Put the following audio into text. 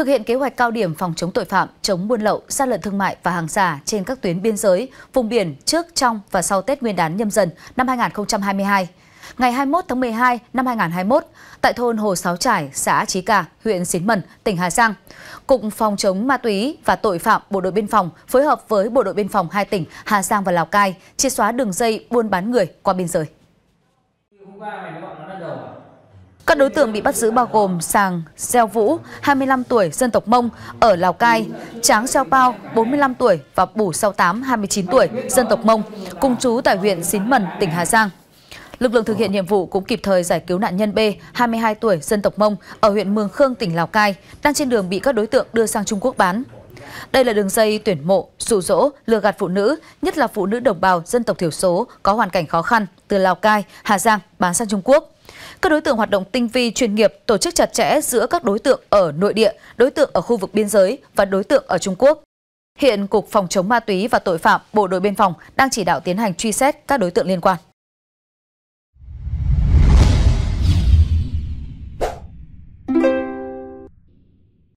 Thực hiện kế hoạch cao điểm phòng chống tội phạm, chống buôn lậu, gian lận thương mại và hàng giả trên các tuyến biên giới, vùng biển trước, trong và sau Tết Nguyên đán nhâm dần năm 2022. Ngày 21 tháng 12 năm 2021, tại thôn Hồ Sáu Trải, xã Chí Cà, huyện Xín Mần, tỉnh Hà Giang, Cục Phòng chống ma túy và tội phạm Bộ đội Biên phòng phối hợp với Bộ đội Biên phòng hai tỉnh Hà Giang và Lào Cai triệt xóa đường dây buôn bán người qua biên giới. Các đối tượng bị bắt giữ bao gồm Sàng Xeo Vũ, 25 tuổi, dân tộc Mông, ở Lào Cai, Tráng Xeo Pao, 45 tuổi và Bủ Sao Tám, 29 tuổi, dân tộc Mông, cùng chú tại huyện Xín Mần, tỉnh Hà Giang. Lực lượng thực hiện nhiệm vụ cũng kịp thời giải cứu nạn nhân B, 22 tuổi, dân tộc Mông, ở huyện Mường Khương, tỉnh Lào Cai, đang trên đường bị các đối tượng đưa sang Trung Quốc bán. Đây là đường dây tuyển mộ, rụ rỗ, lừa gạt phụ nữ, nhất là phụ nữ đồng bào dân tộc thiểu số có hoàn cảnh khó khăn từ Lào Cai, Hà Giang bán sang Trung Quốc. Các đối tượng hoạt động tinh vi chuyên nghiệp, tổ chức chặt chẽ giữa các đối tượng ở nội địa, đối tượng ở khu vực biên giới và đối tượng ở Trung Quốc. Hiện Cục Phòng chống ma túy và tội phạm Bộ đội Biên phòng đang chỉ đạo tiến hành truy xét các đối tượng liên quan.